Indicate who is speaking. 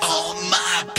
Speaker 1: All my